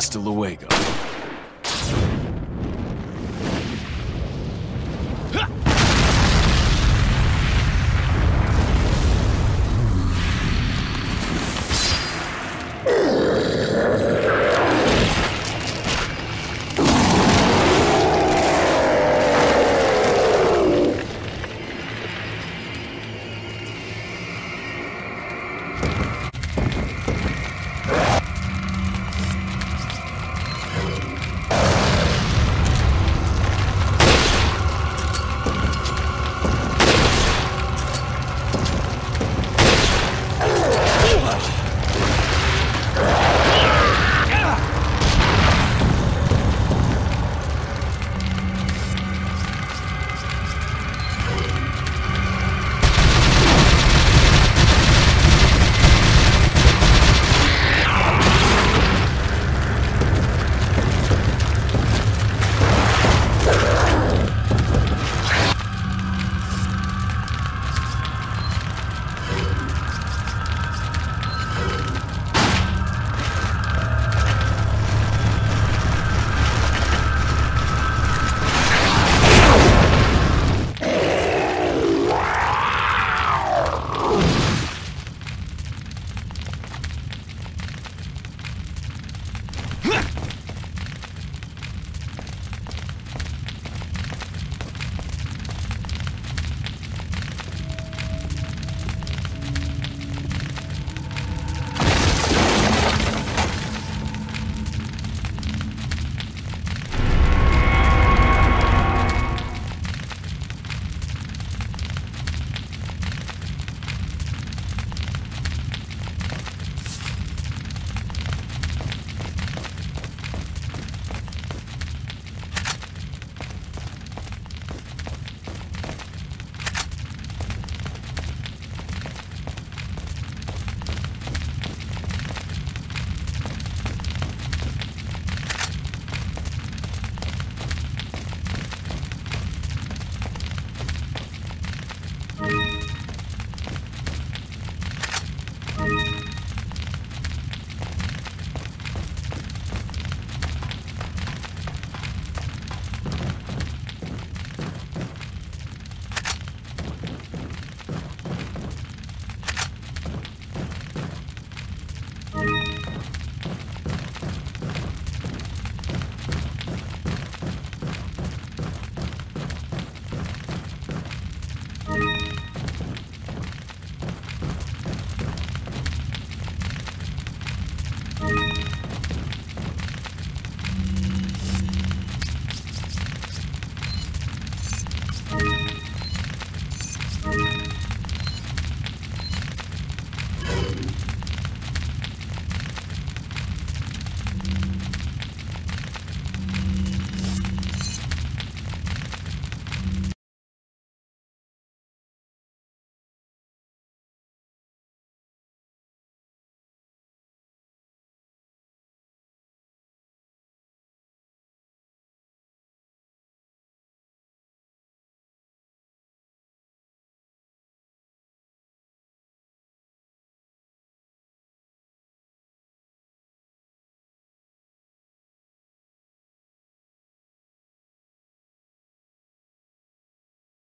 Hasta luego.